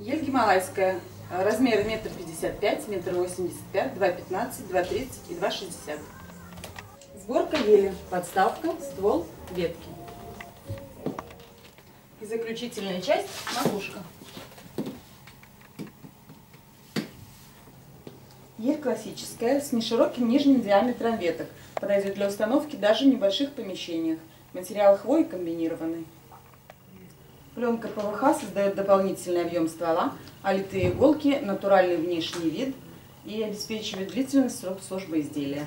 Гималайская. Размеры метр пятьдесят пять, метр восемьдесят пять, два пятнадцать, два тридцать и два шестьдесят. Сборка ели. Подставка, ствол, ветки. И заключительная часть – макушка. Ель классическая, с нешироким нижним диаметром веток. Подойдет для установки даже в небольших помещениях. Материал хвой комбинированный. Пленка ПВХ создает дополнительный объем ствола, а литые иголки – натуральный внешний вид и обеспечивает длительный срок службы изделия.